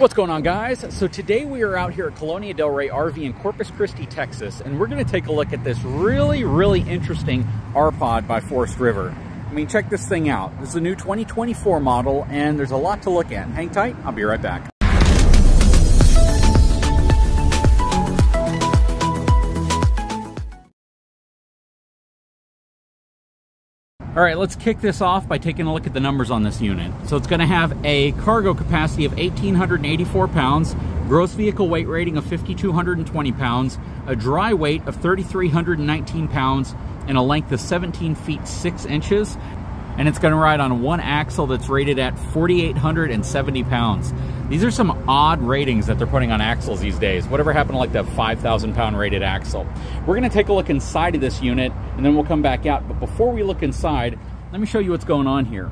What's going on guys? So today we are out here at Colonia Del Rey RV in Corpus Christi, Texas, and we're gonna take a look at this really, really interesting R-Pod by Forest River. I mean, check this thing out. This is a new 2024 model, and there's a lot to look at. Hang tight, I'll be right back. All right, let's kick this off by taking a look at the numbers on this unit. So it's gonna have a cargo capacity of 1,884 pounds, gross vehicle weight rating of 5,220 pounds, a dry weight of 3,319 pounds, and a length of 17 feet 6 inches and it's going to ride on one axle that's rated at 4,870 pounds. These are some odd ratings that they're putting on axles these days. Whatever happened to like the 5,000 pound rated axle? We're going to take a look inside of this unit and then we'll come back out. But before we look inside, let me show you what's going on here.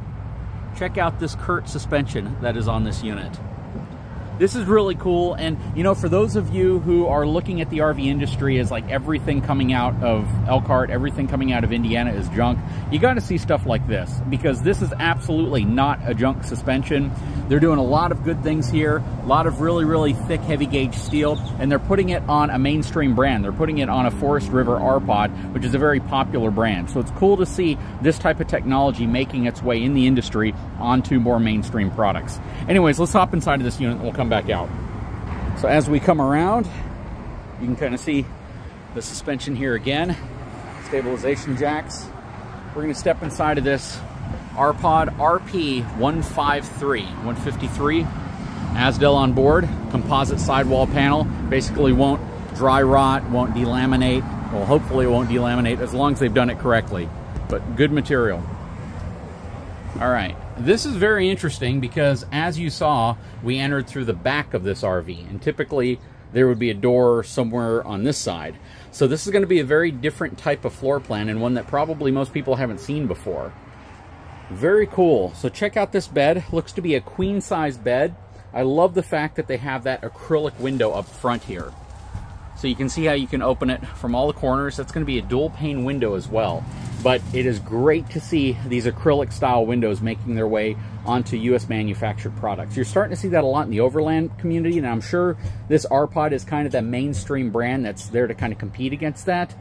Check out this CURT suspension that is on this unit. This is really cool. And, you know, for those of you who are looking at the RV industry as like everything coming out of Elkhart, everything coming out of Indiana is junk, you got to see stuff like this because this is absolutely not a junk suspension. They're doing a lot of good things here, a lot of really, really thick, heavy gauge steel, and they're putting it on a mainstream brand. They're putting it on a Forest River R-Pod, which is a very popular brand. So it's cool to see this type of technology making its way in the industry onto more mainstream products. Anyways, let's hop inside of this unit and we'll come come back out. So as we come around, you can kind of see the suspension here again, stabilization jacks. We're gonna step inside of this R-Pod RP153, 153. Azdel on board, composite sidewall panel, basically won't dry rot, won't delaminate, well hopefully it won't delaminate as long as they've done it correctly, but good material. All right, this is very interesting because as you saw, we entered through the back of this RV and typically there would be a door somewhere on this side. So this is going to be a very different type of floor plan and one that probably most people haven't seen before. Very cool. So check out this bed. Looks to be a queen size bed. I love the fact that they have that acrylic window up front here. So you can see how you can open it from all the corners. That's going to be a dual pane window as well. But it is great to see these acrylic style windows making their way onto US manufactured products. You're starting to see that a lot in the overland community, and I'm sure this R-Pod is kind of the mainstream brand that's there to kind of compete against that.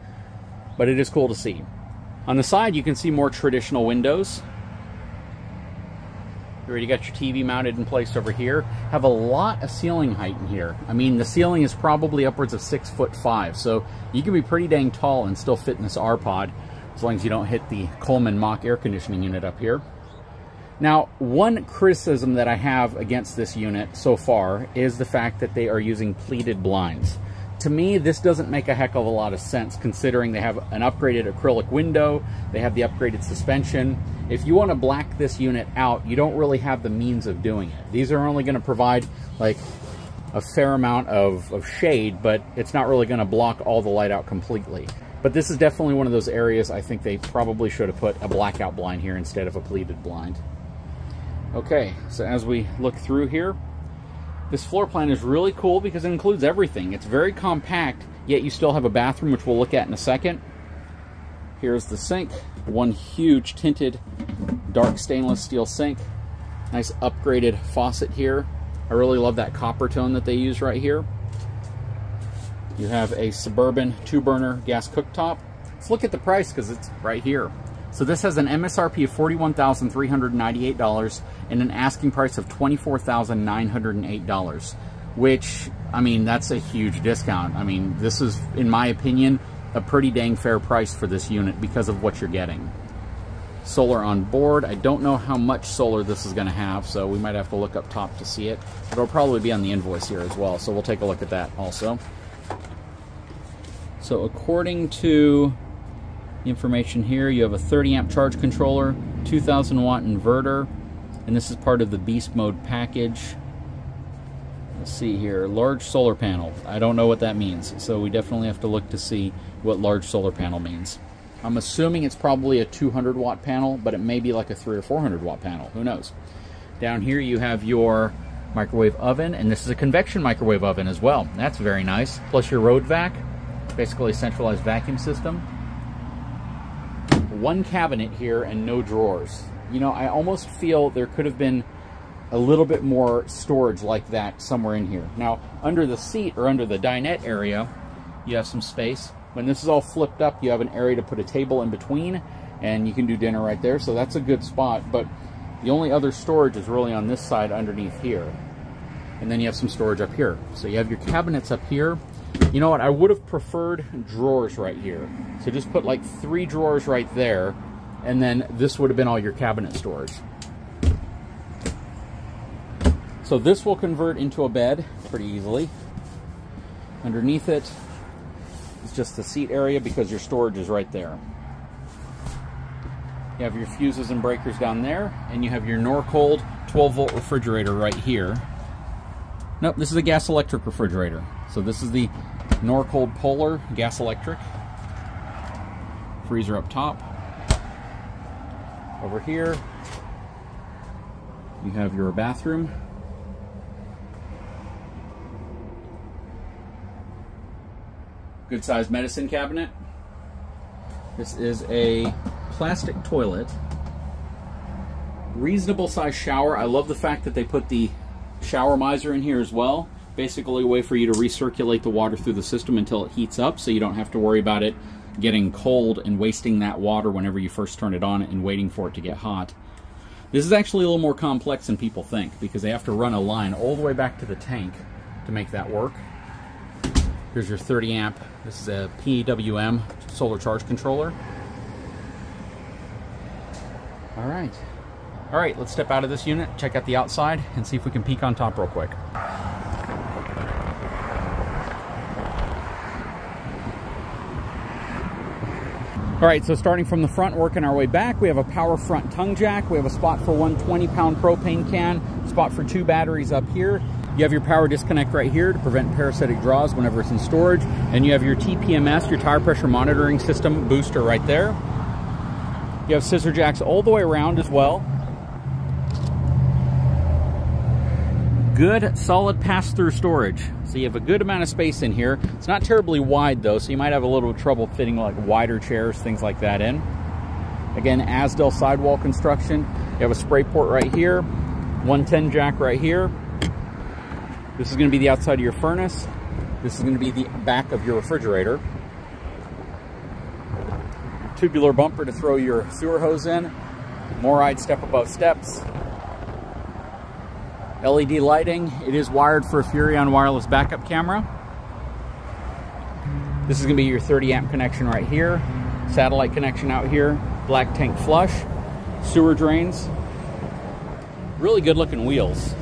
But it is cool to see. On the side, you can see more traditional windows. You already got your TV mounted in place over here. Have a lot of ceiling height in here. I mean, the ceiling is probably upwards of six foot five, so you can be pretty dang tall and still fit in this R-Pod, as long as you don't hit the Coleman Mach air conditioning unit up here. Now, one criticism that I have against this unit so far is the fact that they are using pleated blinds to me, this doesn't make a heck of a lot of sense considering they have an upgraded acrylic window, they have the upgraded suspension. If you want to black this unit out, you don't really have the means of doing it. These are only going to provide like a fair amount of, of shade, but it's not really going to block all the light out completely. But this is definitely one of those areas I think they probably should have put a blackout blind here instead of a pleated blind. Okay, so as we look through here, this floor plan is really cool because it includes everything. It's very compact, yet you still have a bathroom, which we'll look at in a second. Here's the sink, one huge tinted dark stainless steel sink. Nice upgraded faucet here. I really love that copper tone that they use right here. You have a Suburban two burner gas cooktop. Let's look at the price because it's right here. So this has an MSRP of $41,398 and an asking price of $24,908, which, I mean, that's a huge discount. I mean, this is, in my opinion, a pretty dang fair price for this unit because of what you're getting. Solar on board. I don't know how much solar this is going to have, so we might have to look up top to see it. It'll probably be on the invoice here as well, so we'll take a look at that also. So according to information here. You have a 30 amp charge controller, 2000 watt inverter, and this is part of the beast mode package. Let's see here, large solar panel. I don't know what that means, so we definitely have to look to see what large solar panel means. I'm assuming it's probably a 200 watt panel, but it may be like a 3 or 400 watt panel. Who knows? Down here you have your microwave oven, and this is a convection microwave oven as well. That's very nice. Plus your road vac, basically a centralized vacuum system one cabinet here and no drawers. You know, I almost feel there could have been a little bit more storage like that somewhere in here. Now, under the seat or under the dinette area, you have some space. When this is all flipped up, you have an area to put a table in between and you can do dinner right there. So that's a good spot. But the only other storage is really on this side underneath here. And then you have some storage up here. So you have your cabinets up here. You know what? I would have preferred drawers right here. So just put like three drawers right there. And then this would have been all your cabinet storage. So this will convert into a bed pretty easily. Underneath it is just the seat area because your storage is right there. You have your fuses and breakers down there, and you have your Norcold 12 volt refrigerator right here. Nope, this is a gas electric refrigerator. So this is the Norcold Polar gas electric. Freezer up top. Over here, you have your bathroom good sized medicine cabinet. This is a plastic toilet. Reasonable size shower. I love the fact that they put the shower miser in here as well. Basically a way for you to recirculate the water through the system until it heats up so you don't have to worry about it getting cold and wasting that water whenever you first turn it on and waiting for it to get hot. This is actually a little more complex than people think because they have to run a line all the way back to the tank to make that work. Here's your 30 amp. This is a PWM solar charge controller. All right. All right, let's step out of this unit, check out the outside, and see if we can peek on top real quick. All right, so starting from the front, working our way back, we have a power front tongue jack. We have a spot for one 20 pound propane can, spot for two batteries up here. You have your power disconnect right here to prevent parasitic draws whenever it's in storage. And you have your TPMS, your tire pressure monitoring system booster right there. You have scissor jacks all the way around as well. Good solid pass-through storage. So you have a good amount of space in here. It's not terribly wide though, so you might have a little trouble fitting like wider chairs, things like that in. Again, Azdel sidewall construction. You have a spray port right here, 110 jack right here, this is going to be the outside of your furnace. This is going to be the back of your refrigerator. Tubular bumper to throw your sewer hose in. MORryde step above steps. LED lighting. It is wired for a Furrion wireless backup camera. This is going to be your 30 amp connection right here. Satellite connection out here. Black tank flush. Sewer drains. Really good looking wheels.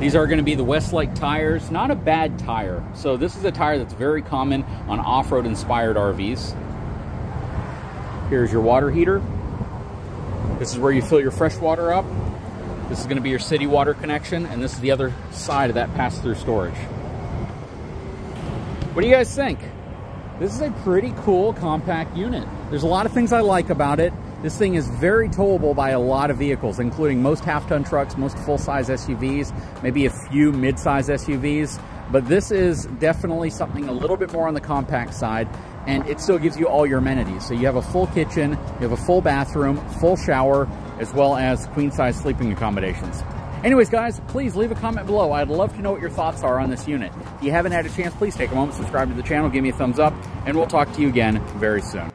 These are going to be the Westlake tires. Not a bad tire. So this is a tire that's very common on off-road inspired RVs. Here's your water heater. This is where you fill your fresh water up. This is going to be your city water connection, and this is the other side of that pass-through storage. What do you guys think? This is a pretty cool compact unit. There's a lot of things I like about it. This thing is very towable by a lot of vehicles, including most half-ton trucks, most full-size SUVs, maybe a few mid-size SUVs. But this is definitely something a little bit more on the compact side, and it still gives you all your amenities. So you have a full kitchen, you have a full bathroom, full shower, as well as queen-size sleeping accommodations. Anyways, guys, please leave a comment below. I'd love to know what your thoughts are on this unit. If you haven't had a chance, please take a moment, subscribe to the channel, give me a thumbs up, and we'll talk to you again very soon.